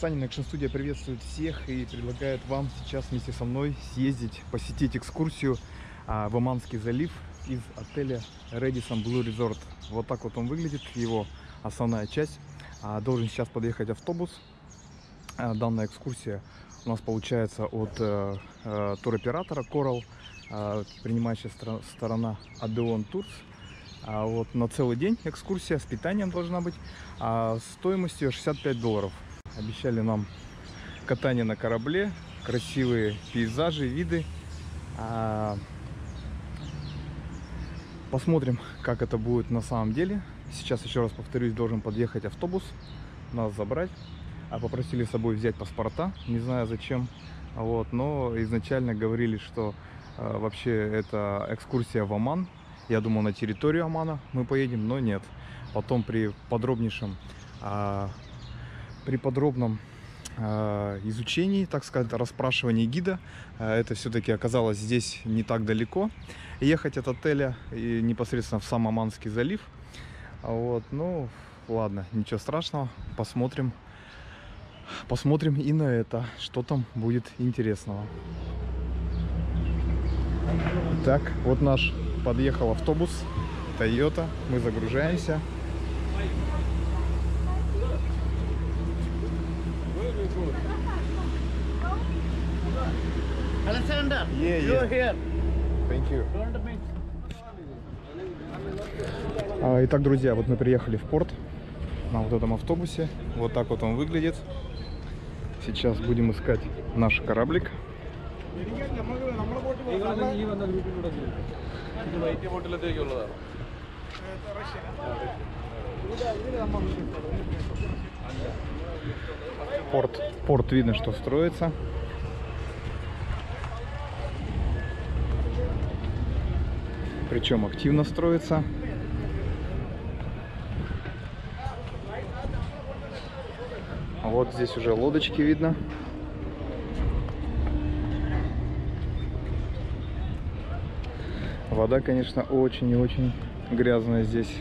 Санин Action Studio приветствует всех и предлагает вам сейчас вместе со мной съездить, посетить экскурсию а, в Оманский залив из отеля Radisson Blue Resort. Вот так вот он выглядит, его основная часть. А, должен сейчас подъехать автобус. А, данная экскурсия у нас получается от э, э, туроператора Coral, принимающая сторона Adeon Tours. А вот на целый день экскурсия с питанием должна быть, а стоимостью 65 долларов. Обещали нам катание на корабле, красивые пейзажи, виды. А, Посмотрим, как это будет на самом деле. Сейчас, еще раз повторюсь, должен подъехать автобус, нас забрать. А попросили с собой взять паспорта, не знаю зачем. Вот, но изначально говорили, что э, вообще это экскурсия в Оман. Я думал, на территорию Омана мы поедем, но нет. Потом при подробнейшем, а, при подробном а, изучении, так сказать, расспрашивании гида, а, это все-таки оказалось здесь не так далеко ехать от отеля и непосредственно в сам Оманский залив. Вот, ну, ладно, ничего страшного, посмотрим. Посмотрим и на это, что там будет интересного. Так, вот наш подъехал автобус Toyota. Мы загружаемся. Alexander, Yeah, you're yeah. here. Thank you. Don't. А, Итак, друзья, вот мы приехали в порт на вот этом автобусе. Вот так вот он выглядит. Сейчас будем искать наш кораблик. Порт, порт видно, что строится. Причем активно строится. Вот здесь уже лодочки видно. Вода, конечно, очень и очень грязная здесь.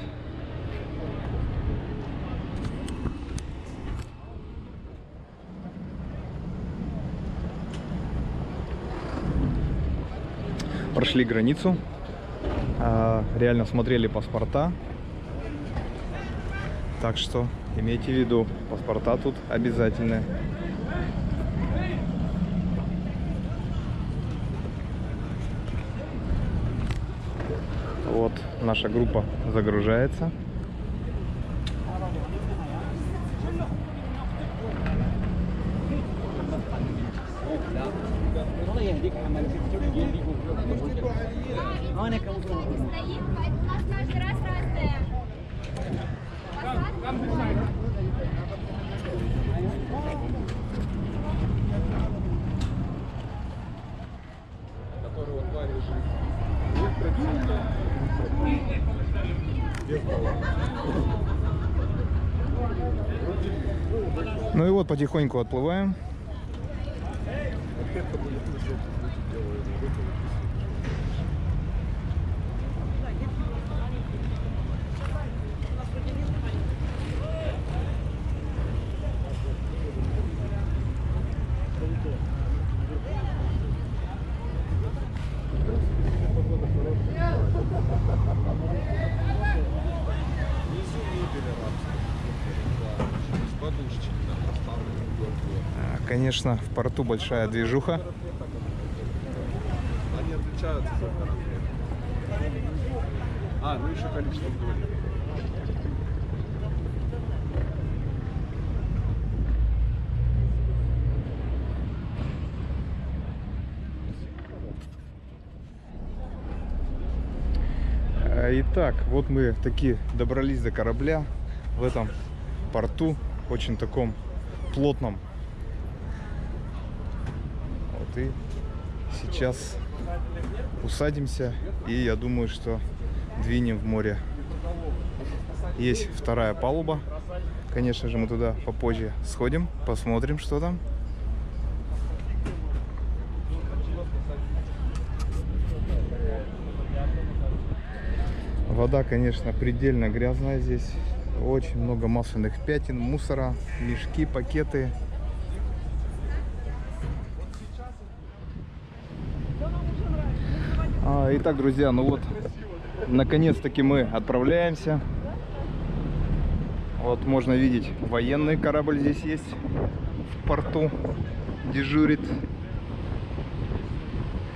Прошли границу. А, Реально смотрели паспорта. Так что имейте в виду, паспорта тут обязательны. Вот наша группа загружается. Стоит, раз разная посадка. Ну и вот потихоньку отплываем. А, Конечно, в порту большая движуха. Они отличаются за характером. А, ну еще количество вдоль. А, Итак, вот мы таки добрались до корабля в этом порту, очень таком плотном. И сейчас усадимся и я думаю, что двинем в море. Есть вторая палуба. Конечно же, мы туда попозже сходим, посмотрим, что там. Вода, конечно, предельно грязная здесь. Очень много масляных пятен, мусора, мешки, пакеты. А, итак, друзья, ну вот, наконец-таки мы отправляемся. Вот можно видеть, военный корабль здесь есть в порту, дежурит.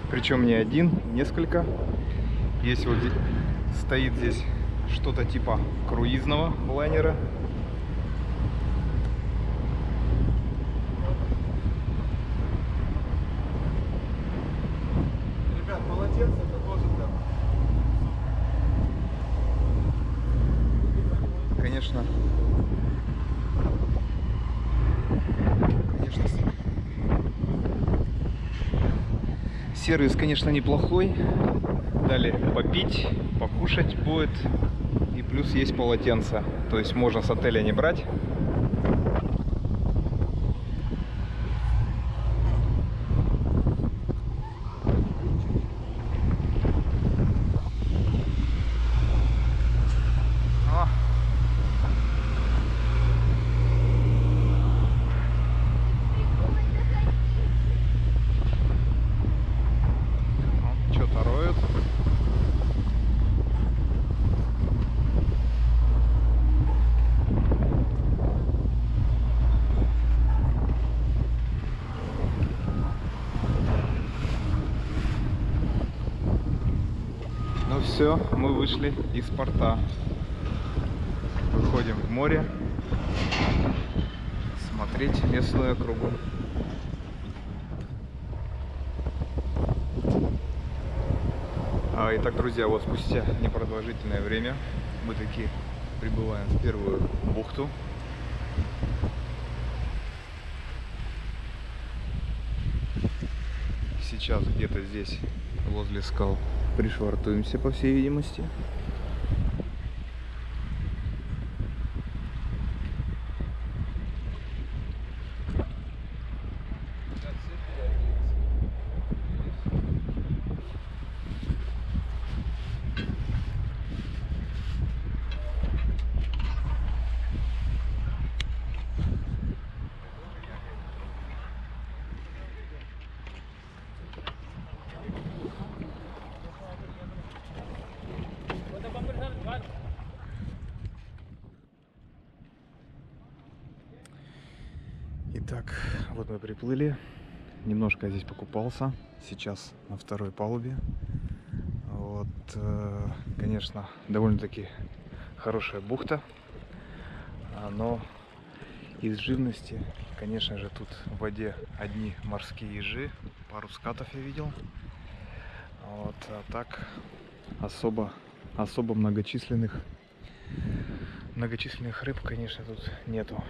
Причем не один, несколько. Есть вот здесь, стоит здесь что-то типа круизного лайнера. Ребят, полотенце это тоже для... Конечно. Конечно. с- Сервис, конечно, неплохой. Дали попить, покушать будет. И плюс есть полотенце. То есть можно с отеля не брать. А, Что-то роют. Ну все, мы вышли из порта. Выходим в море. Смотреть местную округу. А, итак, друзья, вот спустя непродолжительное время мы таки прибываем в первую бухту. Сейчас где-то здесь, возле скал, пришвартуемся, по всей видимости. Итак, вот мы приплыли. Немножко я здесь покупался. Сейчас на второй палубе. Вот, э, конечно, довольно-таки хорошая бухта. А, Но из живности, конечно же, тут в воде одни морские ежи. Пару скатов я видел. Вот, а так особо, особо многочисленных многочисленных рыб, конечно, тут нету.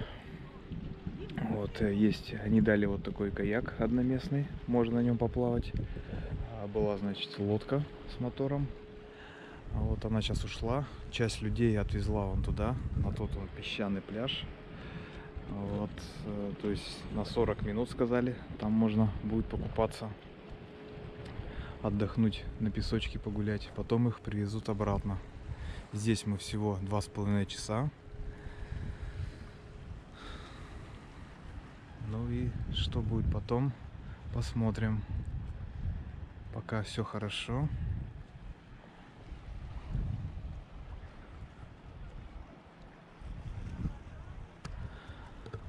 Вот э, есть, они дали вот такой каяк одноместный, можно на нем поплавать. А, Была, значит, лодка с мотором. А Вот она сейчас ушла. Часть людей отвезла вон туда, на тот он песчаный пляж. Вот, э, то есть на 40 минут сказали, там можно будет покупаться, отдохнуть, на песочке погулять. Потом их привезут обратно. Здесь мы всего два с половиной часа. Ну и что будет потом, посмотрим. Пока все хорошо.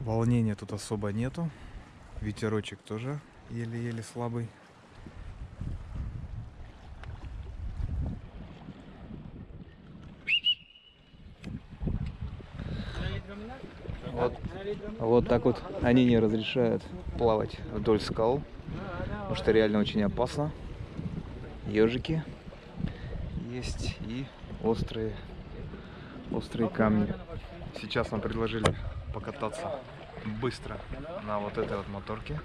Волнения тут особо нету. Ветерочек тоже еле-еле слабый. Вот, вот так вот они не разрешают плавать вдоль скал, потому что реально очень опасно. Ежики есть и острые, острые камни. Сейчас нам предложили покататься быстро на вот этой вот моторке.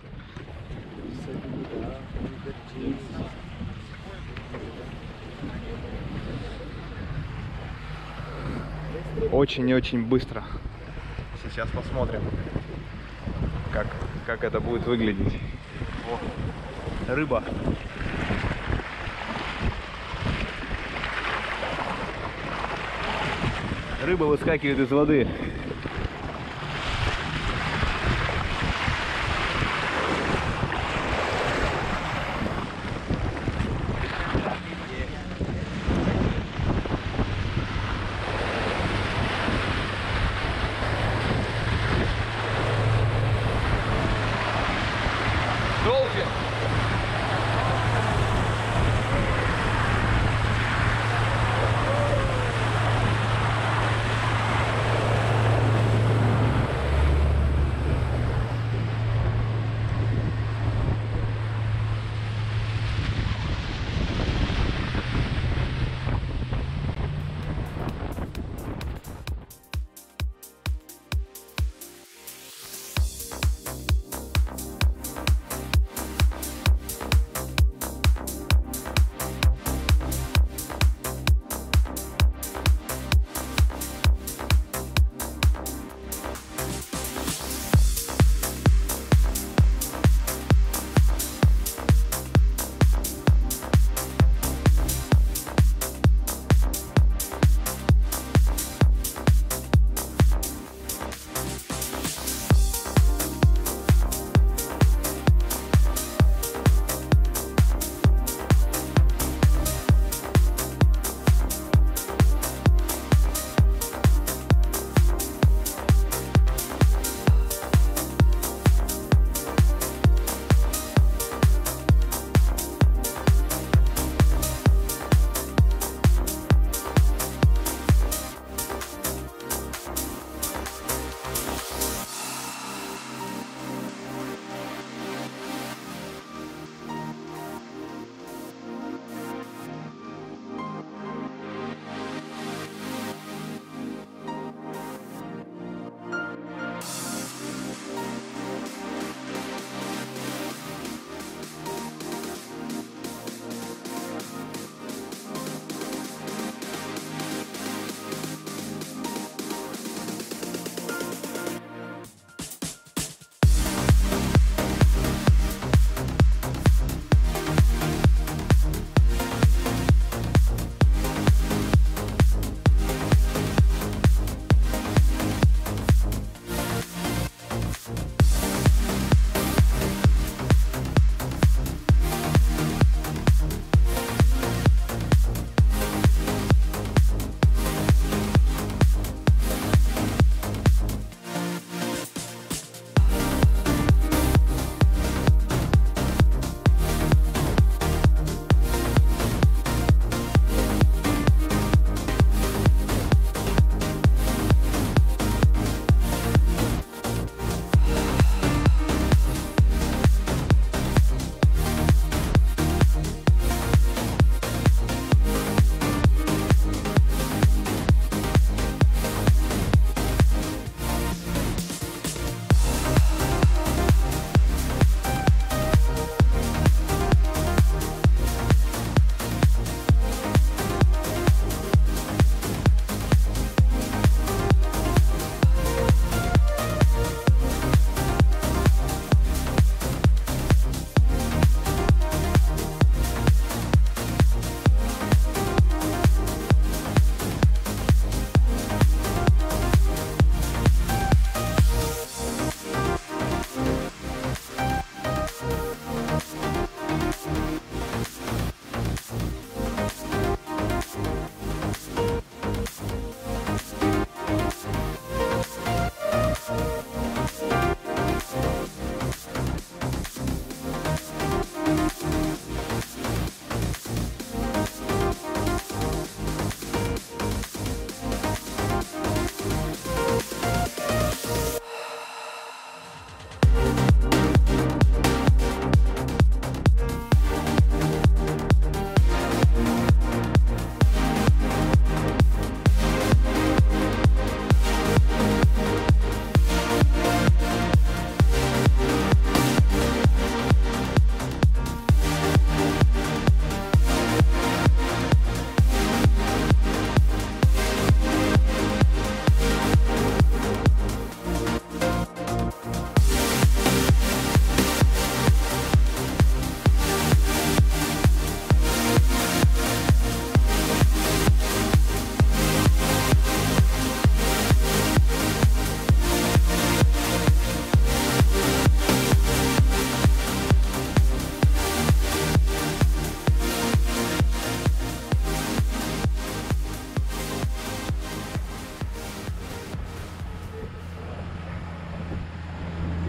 Очень и очень быстро. Сейчас посмотрим, как, как это будет выглядеть. О, рыба. Рыба выскакивает из воды.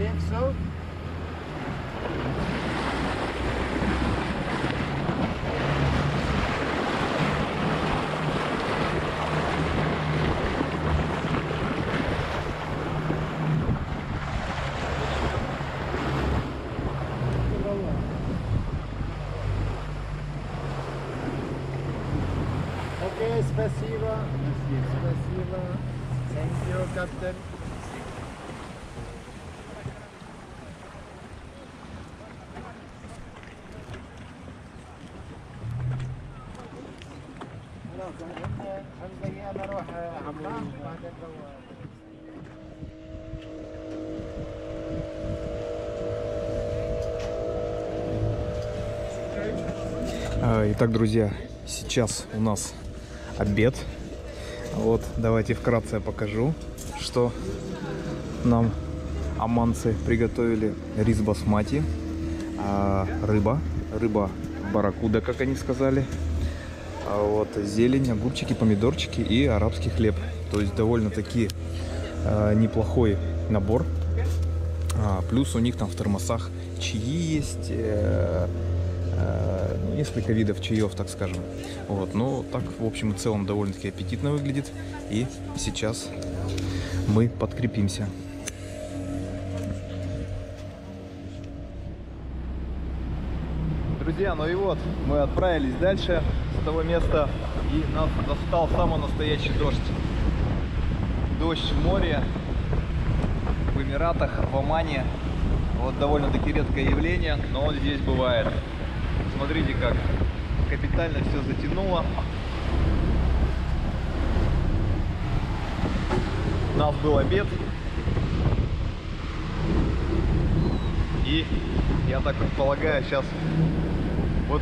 think so. Итак, друзья, сейчас у нас обед. Вот, давайте вкратце я покажу, что нам аманцы приготовили. Рис басмати, а, рыба, рыба баракуда, как они сказали. А вот зелень, огурчики, помидорчики и арабский хлеб. То есть довольно-таки а, неплохой набор. А, плюс у них там в термосах чаи есть, э, э, ну, несколько видов чаев, так скажем. Вот, но так, в общем и целом, довольно-таки аппетитно выглядит. И сейчас мы подкрепимся. Друзья, ну и вот, мы отправились дальше с того места, и нас достал самый настоящий дождь. Дождь в море, в Эмиратах, в Омане. Вот довольно-таки редкое явление, но он здесь бывает. Смотрите, как капитально все затянуло. У нас был обед. И я так предполагаю, сейчас вот,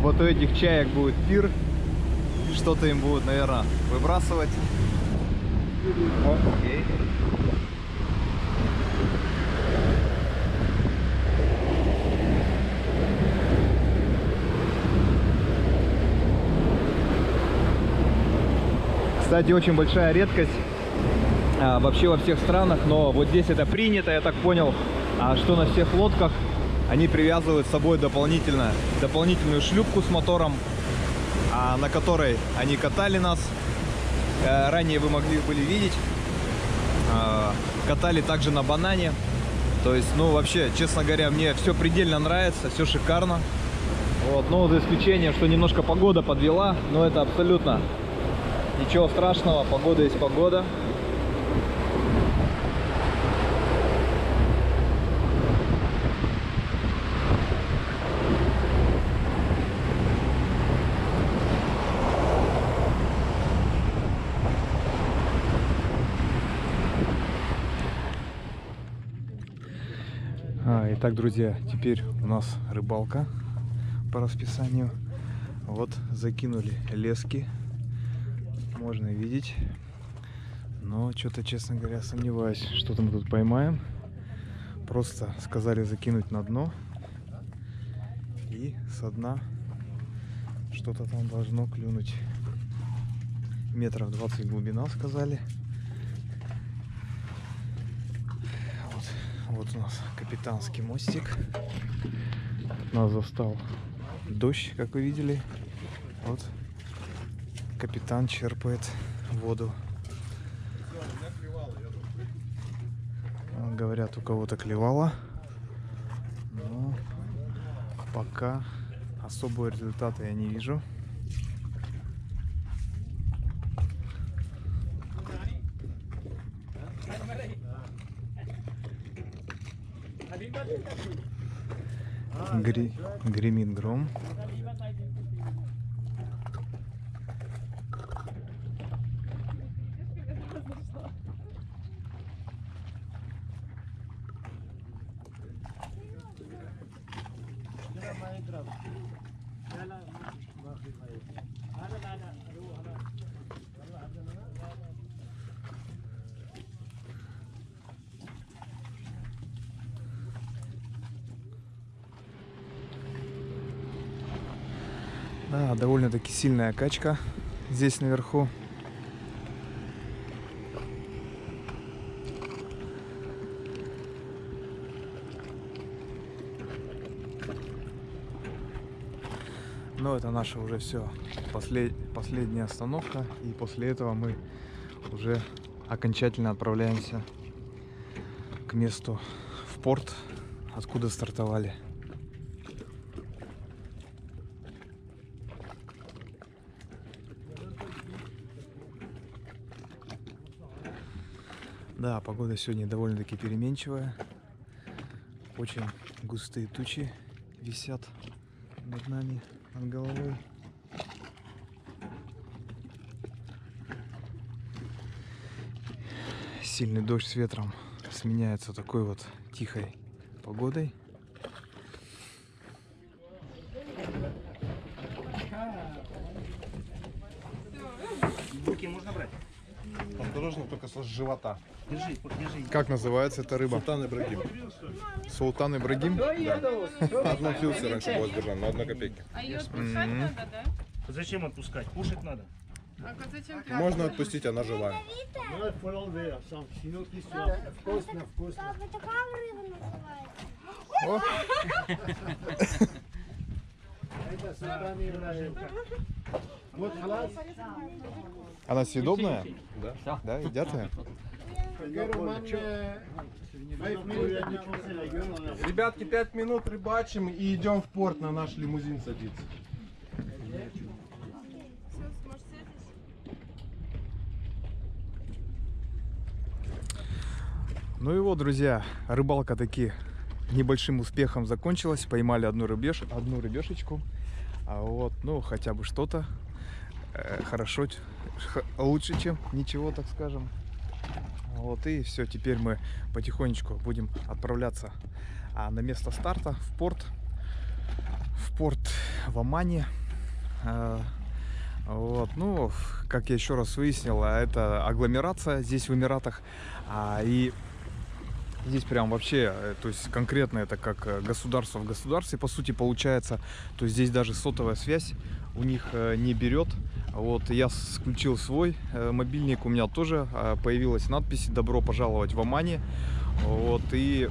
вот у этих чаек будет пир. Что-то им будут, наверное, выбрасывать. Окей. Кстати, очень большая редкость а, вообще во всех странах, но вот здесь это принято, я так понял, а, что на всех лодках они привязывают с собой дополнительно дополнительную шлюпку с мотором, а, на которой они катали нас. Э, Ранее вы могли были видеть. А, Катали также на банане. То есть, ну, вообще, честно говоря, мне все предельно нравится, все шикарно. Вот, ну, за исключением, что немножко погода подвела, но это абсолютно ничего страшного, погода есть погода. А, итак, друзья, теперь у нас рыбалка по расписанию. Вот закинули лески, можно видеть. Но что-то, честно говоря, сомневаюсь, что-то мы тут поймаем. Просто сказали закинуть на дно. И со дна что-то там должно клюнуть. Метров 20 глубина, сказали. Вот, вот у нас капитанский мостик. Нас застал дождь, как вы видели. Вот капитан черпает воду. А, Говорят, у кого-то клевало. Но пока особого результата я не вижу. Гри... Гремит гром. Да, довольно-таки сильная качка здесь наверху. Но это наша уже все последняя остановка. И после этого мы уже окончательно отправляемся к месту в порт, откуда стартовали. Да, погода сегодня довольно-таки переменчивая. Очень густые тучи висят над нами, над головой. Сильный дождь с ветром сменяется такой вот тихой погодой. Руки можно брать? Осторожно, только с живота. Держи, держи. Как называется эта рыба? Султан Ибрагим. Султан Ибрагим? Одну филсе раньше было сдержан, на одной копейке. А ее отпускать надо, да? Зачем отпускать? Кушать надо. А как- зачем ты? Можно отпустить, она живая. Вкусно, вкусно. Она съедобная? Да. Да, едят ее? Э, minutes. Ребятки, пять минут рыбачим и идем в порт на наш лимузин садиться. Ну и вот, друзья, рыбалка таки небольшим успехом закончилась. Поймали одну, рыбеш... одну рыбешечку. А вот, ну, хотя бы что-то. Э, хорошо, лучше, чем ничего, так скажем. Вот, и все, теперь мы потихонечку будем отправляться а, на место старта, в порт. В порт в Омане. А, вот, ну, как я еще раз выяснил, а это агломерация здесь в Эмиратах. А, и здесь прям вообще, э, то есть конкретно это как э, государство в государстве, по сути, получается. То есть здесь даже сотовая связь у них э, не берет. Вот я включил свой э, мобильник, у меня тоже э, появилась надпись «Добро пожаловать в Омане». Вот, и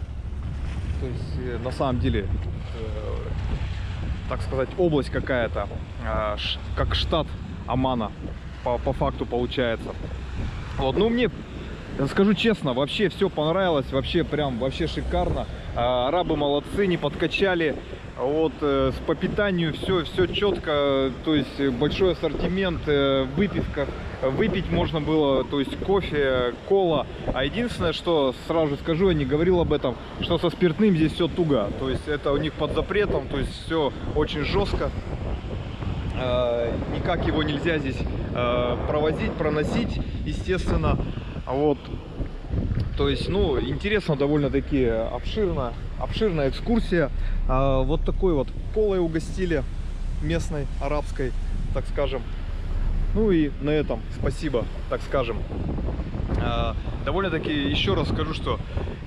то есть э, на самом деле э, так сказать, область какая-то, а, как штат Омана по, по факту получается. Вот, ну мне, скажу честно, вообще все понравилось, вообще прям, вообще шикарно. А, арабы молодцы, не подкачали. Вот э, по питанию все, все четко, то есть э, большой ассортимент, э, выпивка, выпить можно было, то есть кофе, кола. А единственное, что сразу же скажу, я не говорил об этом, что со спиртным здесь все туго. То есть это у них под запретом, то есть все очень жестко. Э, никак его нельзя здесь э, провозить, проносить, естественно. А Вот. То есть, ну, интересно довольно-таки обширно, обширная экскурсия. А, вот такой вот колой угостили местной, арабской, так скажем. Ну и на этом спасибо, так скажем. А, Довольно-таки еще раз скажу, что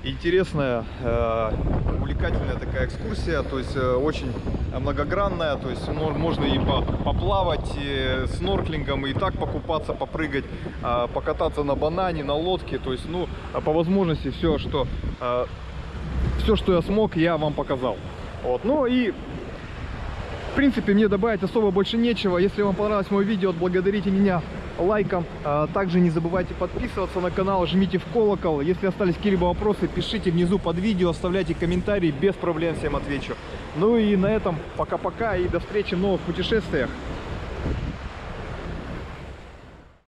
интересная, э, увлекательная такая экскурсия, то есть э, очень многогранная, то есть мо- можно и по- поплавать и снорклингом, и так покупаться, попрыгать, а, покататься на банане, на лодке, то есть, ну, а по возможности все, что все, что я смог, я вам показал. Вот, ну и в принципе, мне добавить особо больше нечего. Если вам понравилось мое видео, отблагодарите меня лайком. А, Также не забывайте подписываться на канал, жмите в колокол. Если остались какие-либо вопросы, пишите внизу под видео, оставляйте комментарии, без проблем всем отвечу. Ну и на этом пока-пока и до встречи в новых путешествиях.